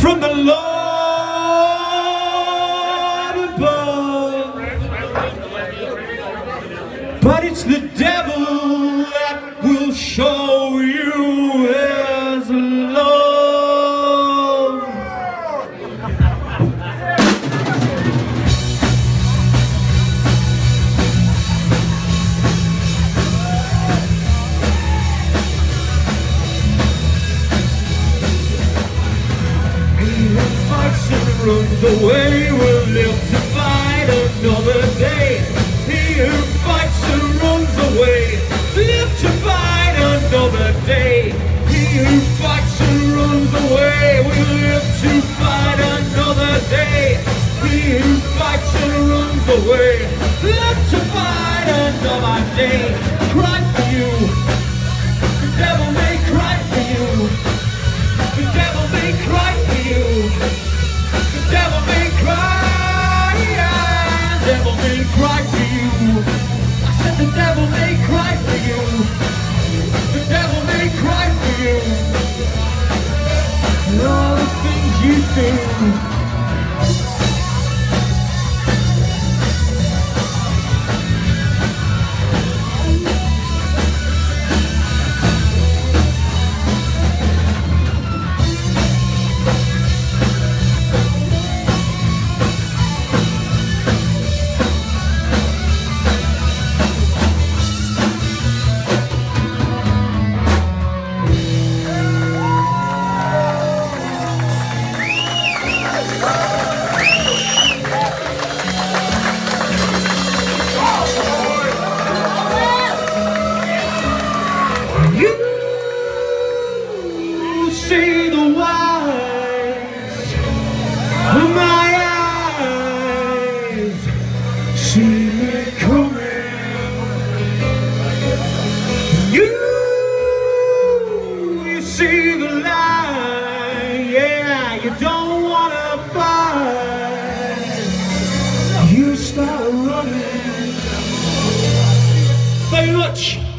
from the Lord above. But it's the devil runs away will live to fight another day. He who fights and runs away, live to fight another day. He who fights and runs away will live to fight another day. He who fights and runs away, live to fight another day. See the whites of my eyes, see me coming. You, you see the light, yeah. You don't wanna fight. You start running. Very much.